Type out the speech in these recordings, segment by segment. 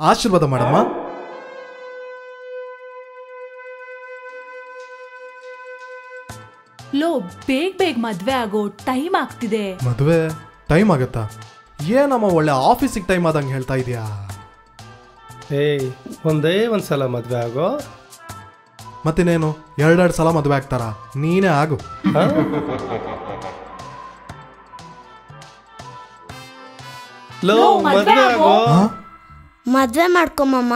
ಆಶೀರ್ವಾದ ಮಾಡಮ್ಮ. ಲೋ ಬೇಗ ಬೇಗ ಮದ್ವೆ ಆಗೋ ಟೈಮ್ ಆಗ್ತಿದೆ. ಮದ್ವೆ? ಟೈಮ್ ಆಗತ್ತಾ? ಏನಮ್ಮ ಒಳ್ಳೆ ಆಫೀಸಿಗೆ ಟೈಮ್ ಆದಂಗೆ ಹೇಳ್ತಾ ಇದೀಯಾ? ಹೇ ಒಂದೇ ಸಲ ಮದ್ವೆ ಆಗೋ? ಮತ್ತಿನ್ನೇನು ಎರಡೆರಡು ಸಲ ಮದುವೆ ಆಗ್ತಾರ? ನೀನೇ ಆಗು. ಮದ್ವೆ ಮಾಡ್ಕೊಮ್ಮ ಆಗೋ. ಆಗೋ ಹಾ? ಮದ್ವೆ ಮಾಡ್ಕೊಮಮ್ಮ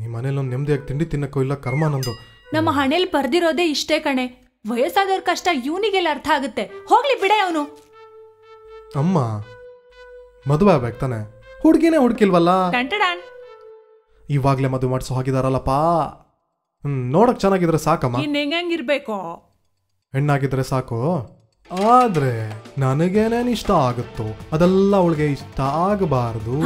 ನಿಮ್ಮ ಮನೇಲಿ ಒಂದು ನೆಮ್ಮದಿಯಾಗಿ ತಿಂಡಿ ತಿನ್ನಕ್ಕೋ ಇಲ್ಲ ಕರ್ಮ ನಂದು ನಮ್ಮ ಹಣೆಲ್ ಬರ್ದಿರೋದೇ ಇಷ್ಟೇ ಕಣೆ. ವಯಸ್ಸಾದವ್ರ ಕಷ್ಟ ಇವನಿಗೆಲ್ಲ ಅರ್ಥ ಆಗುತ್ತೆ. ಹೋಗ್ಲಿ ಬಿಡೆ ಅವನು. ಅಮ್ಮ ಮದುವೆ ಆಗ್ಬೇಕು ತಾನೆ. ಹುಡುಗಿನೇ ಹುಡುಕಿಲ್ವಲ್ಲ? ಟಂಟಡಾನ್ ಇವಾಗ್ಲೇ ಮದುವೆ ಮಾಡಿಸೋ ಹಾಗಿದಾರಲ್ಲಪ್ಪ. ಹ್ಮ್ ನೋಡಕ್ ಚೆನ್ನಾಗಿದ್ರೆ ಸಾಕಮ್ಮ. ಇನ್ ಹೆಂಗಿರ್ಬೇಕು ಹೆಣ್ಣಾಗಿದ್ರೆ ಸಾಕು. ಆದ್ರೆ ನನಗೇನೇನ್ ಇಷ್ಟ ಆಗುತ್ತೋ? ಅದೆಲ್ಲ ಅವಳಿಗೆ ಇಷ್ಟ ಆಗಬಾರ್ದು.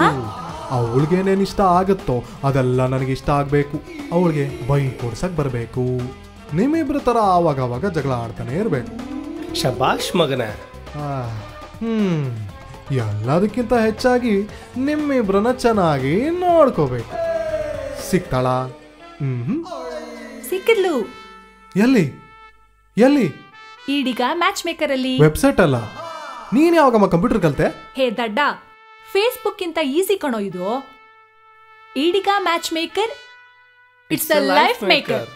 ಅವಳಿಗೇನೇನ್ ಇಷ್ಟ ಆಗುತ್ತೋ? ಅದೆಲ್ಲ ನನಗೆ ಇಷ್ಟ ಆಗಬೇಕು. ಅವಳಿಗೆ ಬೈ ಕೊಡ್ಸಕ್ ಬರಬೇಕು. ನಿಮ್ಮಿಬ್ರ ತರ ಆವಾಗ ಆವಾಗ ಜಗಳ ಆಡ್ತಾನೆ ಇರಬೇಕು. ಶಬಾಷ್ ಮಗನ. ಆ, ಹ್ಮ್. ಎಲ್ಲದಕ್ಕಿಂತ ಹೆಚ್ಚಾಗಿ ನಿಮ್ಮಿಬ್ರನ್ನ ಚೆನ್ನಾಗಿ ನೋಡ್ಕೋಬೇಕು. ಸಿಕ್ತಾಳ? ಹ್ಮ್. ಸಿಕ್ಕಿದ್ಲು. ಎಲ್ಲಿ? ಎಲ್ಲಿ? ಈಡೀಗ ಮ್ಯಾಚ್ ಮೇಕರ್ ಅಲ್ಲಿ. ವೆಬ್ಸೈಟ್ ಅಲ್ಲ? ನೀನ್ ಯಾವಾಗಮ್ಮ ಕಂಪ್ಯೂಟರ್ ಕಲ್ತೆ? ಹೇ ದಡ್ಡ ಫೇಸ್ಬುಕ್ ಇಂತ ಈಸಿ ಕಣೋ ಇದು. Ediga match maker it's a life maker